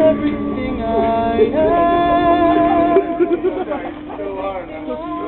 everything I am.